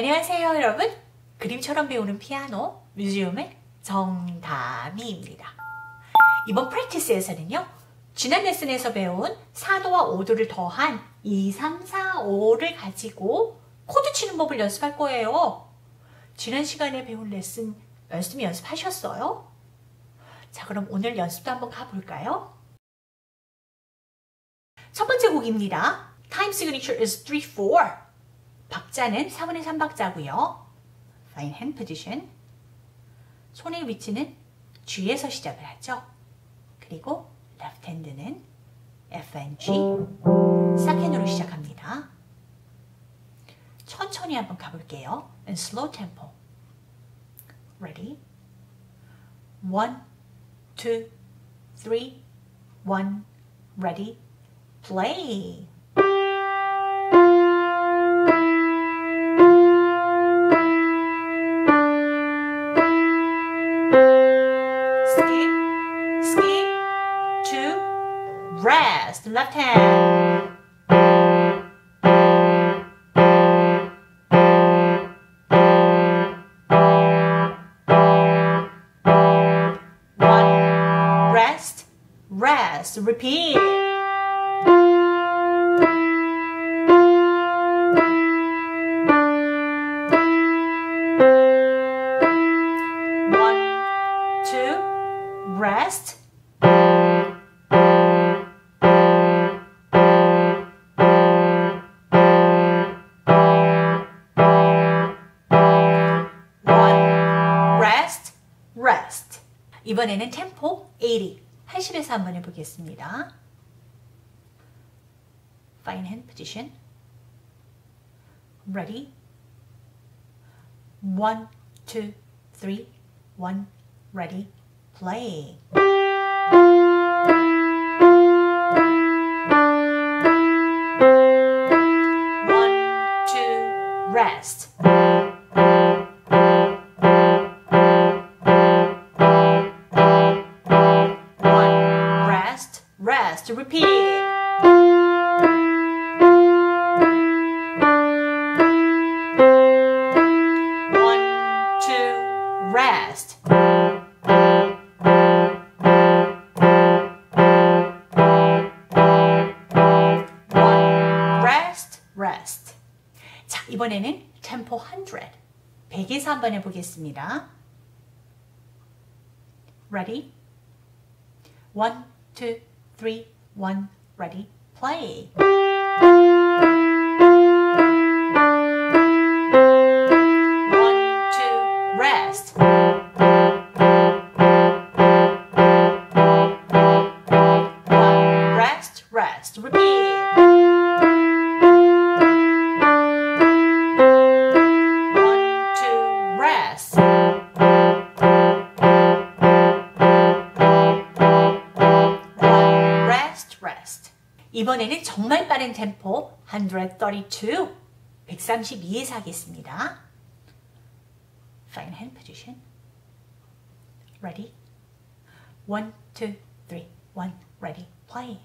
안녕하세요 여러분. 그림처럼 배우는 피아노 뮤지엄의 정다미입니다. 이번 practice에서는요 지난 레슨에서 배운 4도와 5도를 더한 2, 3, 4, 5를 가지고 코드 치는 법을 연습할 거예요. 지난 시간에 배운 레슨 열심히 연습하셨어요? 자 그럼 오늘 연습도 한번 가볼까요? 첫 번째 곡입니다. Time signature is 3-4 박자는 4분의 3박자고요. Fine hand position. 손의 위치는 G에서 시작을 하죠. 그리고 left hand는 F and G, 싹핸으로 시작합니다. 천천히 한번 가볼게요. And slow tempo. Ready? One, two, three, one, ready, play. Left hand. One, rest, rest, repeat. 이번에는 템포 80, 80에서 한번 해보겠습니다. Fine hand position. Ready? One, two, three, one, ready, play. One, two, rest. Rest. Repeat. One, two, rest. One, rest, rest. 자, 이번에는 템포 100. 100에서 한번 해보겠습니다. Ready? One, two, three, one, ready, play. 이번에는 정말 빠른 템포 132, 132에서 하겠습니다. Fine hand position. Ready? One, two, three, one, ready, play.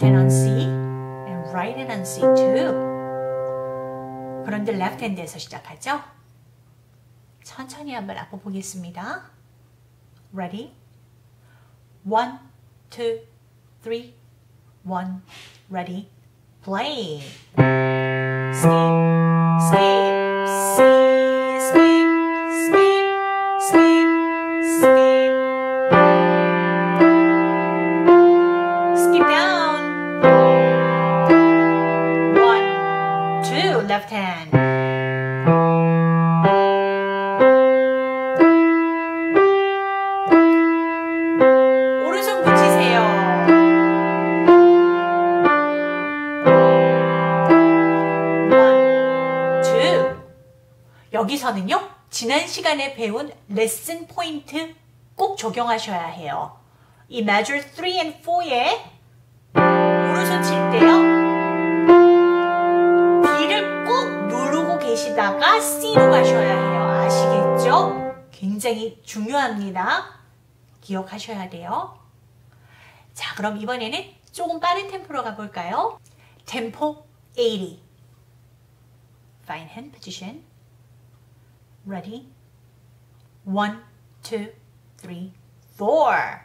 Left hand on C and right hand on C2. 그런데 left hand에서 시작하죠. 천천히 한번 앞으로 보겠습니다. Ready? One, two, three, one, ready, play. Skip, skip, 여기서는요, 지난 시간에 배운 레슨 포인트 꼭 적용하셔야 해요. 이 measure 3 and 4에 오른손 칠 때요, D를 꾹 누르고 계시다가 C로 가셔야 해요. 아시겠죠? 굉장히 중요합니다. 기억하셔야 돼요. 자, 그럼 이번에는 조금 빠른 템포로 가볼까요? 템포 80. Fine hand position. Ready? One, two, three, four.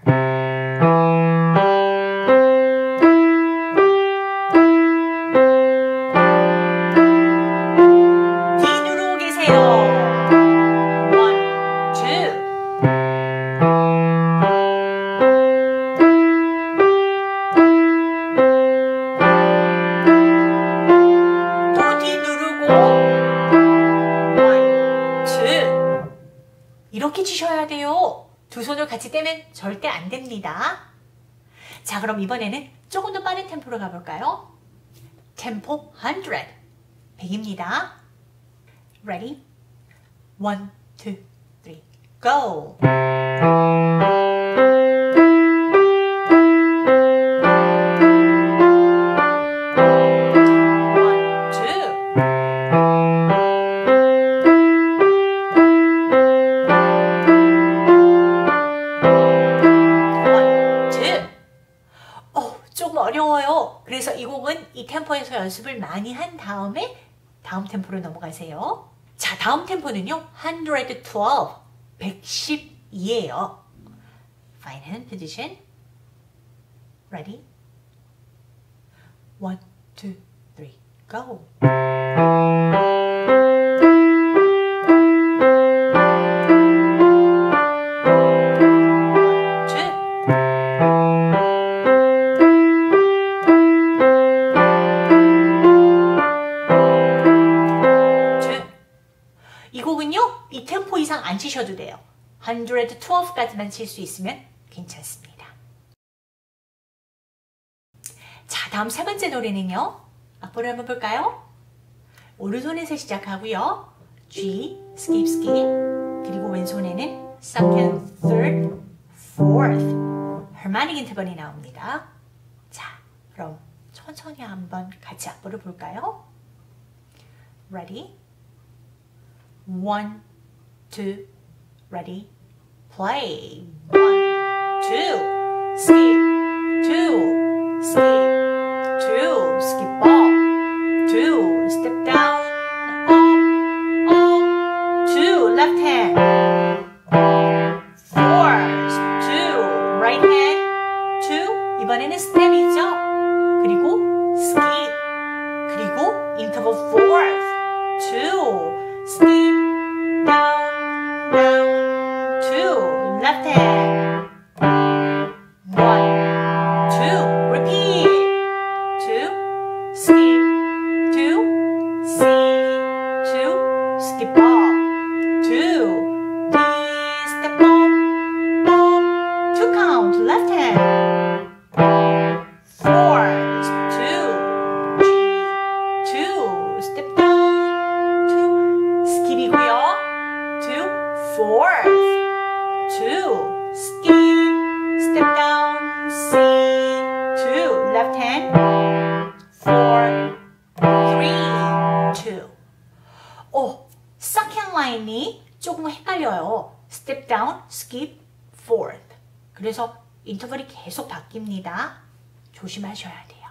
이렇게 치셔야 돼요. 두 손을 같이 떼면 절대 안 됩니다. 자, 그럼 이번에는 조금 더 빠른 템포로 가볼까요? 템포 100. 100입니다. Ready? One, two, three, go! 어, 어려워요. 그래서 이 곡은 이 템포에서 연습을 많이 한 다음에 다음 템포로 넘어가세요. 자, 다음 템포는요. 112, 112이에요. Fine hand position. Ready? One, go. 이 곡은요, 이 템포 이상 안 치셔도 돼요. 112까지만 칠 수 있으면 괜찮습니다. 자, 다음 세 번째 노래는요. 악보를 한번 볼까요? 오른손에서 시작하고요. G, skip, skip. 그리고 왼손에는 second, third, fourth. harmonic 인터벌이 나옵니다. 자, 그럼 천천히 한번 같이 악보를 볼까요? Ready? One, two, ready, play. One, two, 그래서 인터벌이 계속 바뀝니다. 조심하셔야 돼요.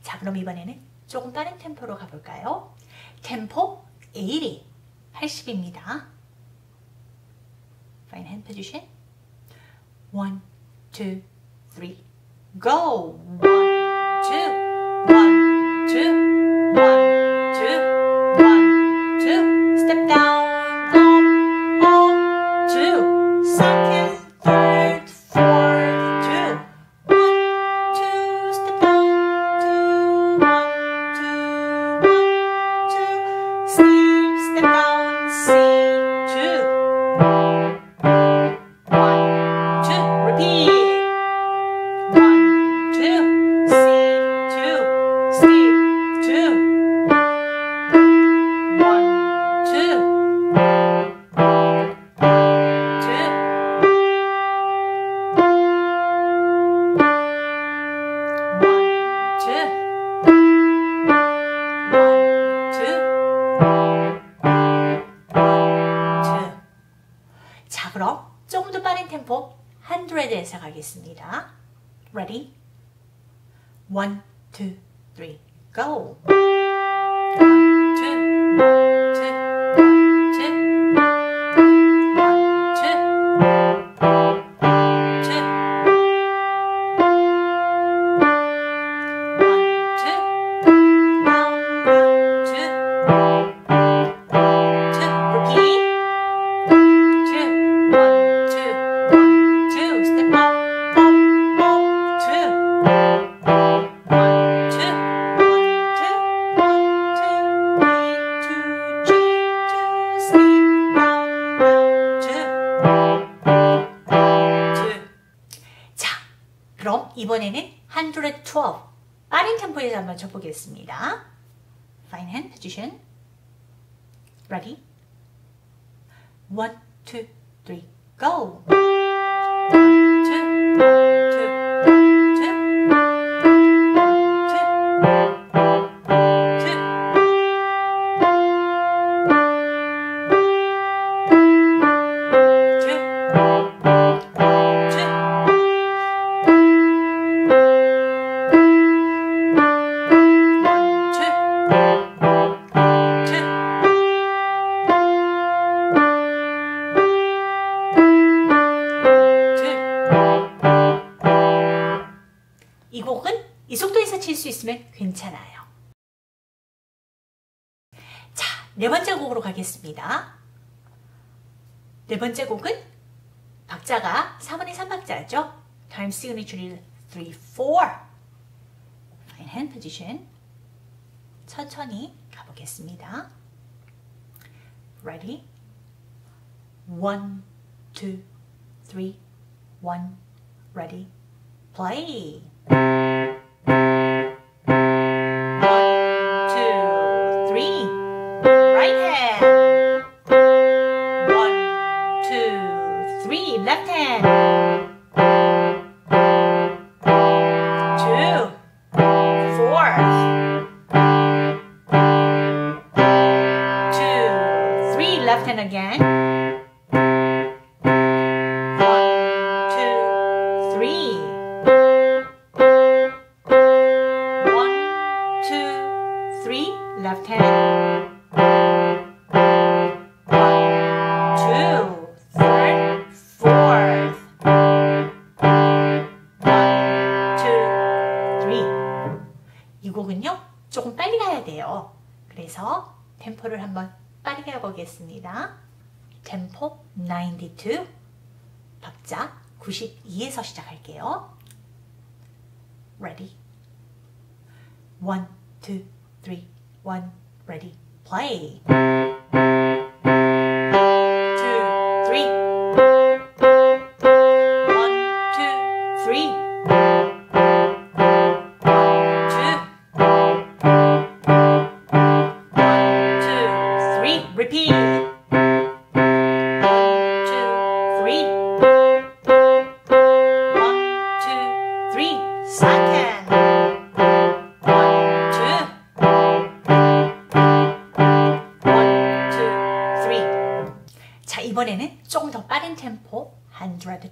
자, 그럼 이번에는 조금 다른 템포로 가볼까요? 템포 80, 80입니다. Fine hand position. One, two, three, go. One, 조금 더 빠른 템포 100에서 가겠습니다. Ready? 1, 2, 3, go! 이번에는 112 빠른 템포에서 한번 쳐보겠습니다. Fine hand position. Ready? One, two, three, go. 곡으로 가겠습니다. 네 번째 곡은 박자가 4분의 3박자죠. Time signature 3, 4. Fine hand position. 천천히 가보겠습니다. Ready? One, two, three, one, ready, play. One, two, three, one, ready, play. 자, 이번에는 조금 더 빠른 템포 120,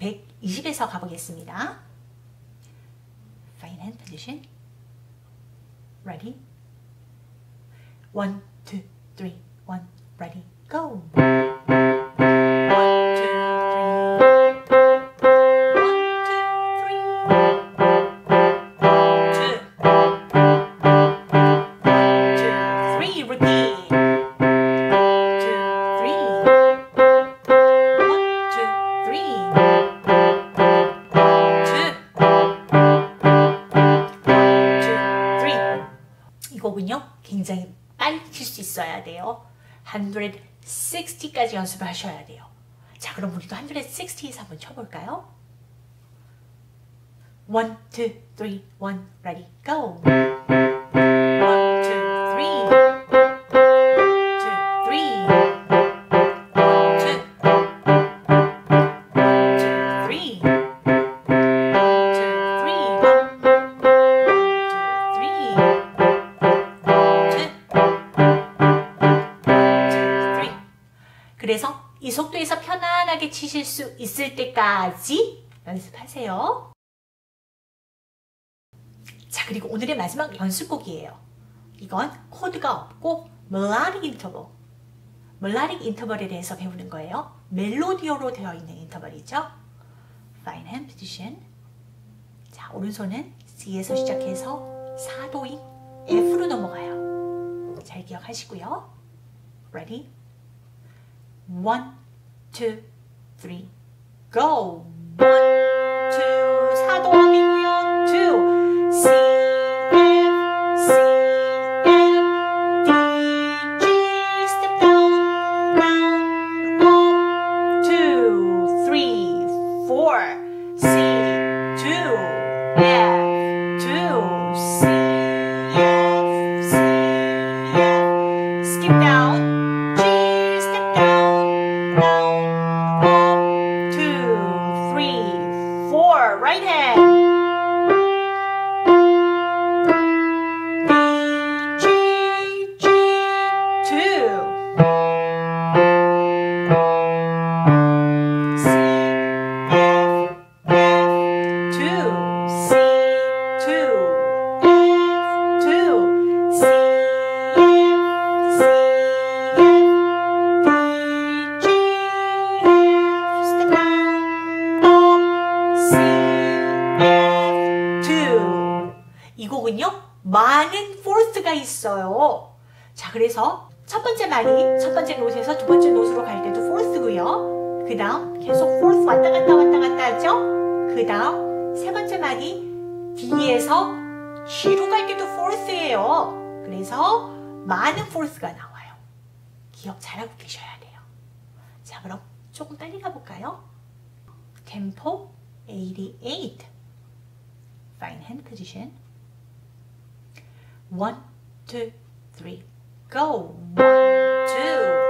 120에서 가보겠습니다. Fine hand position. Ready? One, two, three, one, ready, go. One, 있어야 돼요. 160까지 연습을 하셔야 돼요. 자, 그럼 우리도 160에서 한번 쳐볼까요? One, two, three, one, ready, go. 그래서 이 속도에서 편안하게 치실 수 있을 때까지 연습하세요. 자, 그리고 오늘의 마지막 연습곡이에요. 이건 코드가 없고 melodic interval. melodic interval에 대해서 배우는 거예요. 멜로디오로 되어 있는 인터벌이죠. fine hand position. 자, 오른손은 C에서 시작해서 4도인 F로 넘어가요. 잘 기억하시고요. Ready? One, two, three, go! One, 그 다음 세 번째 말이 D에서 G로 갈 때도 force예요. 그래서 많은 force가 나와요. 기억 잘하고 계셔야 돼요. 자 그럼 조금 빨리 가볼까요? Tempo 88 Fine hand position 1, 2, 3 Go 1, 2,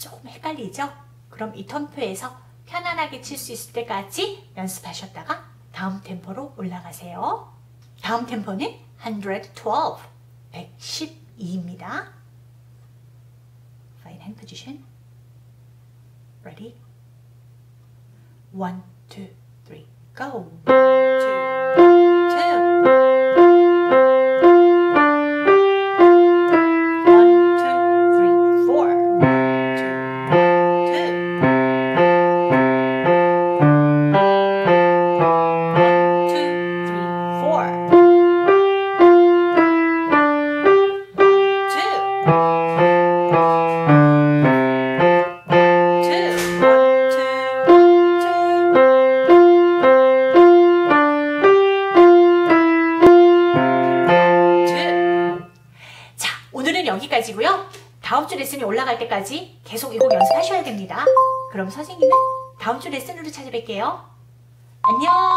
조금 헷갈리죠? 그럼 이 턴표에서 편안하게 칠 수 있을 때까지 연습하셨다가 다음 템포로 올라가세요. 다음 템포는 112, 112입니다. Fine hand position. Ready? 1, 2, 3, go! 2, 찾아뵐게요. 안녕!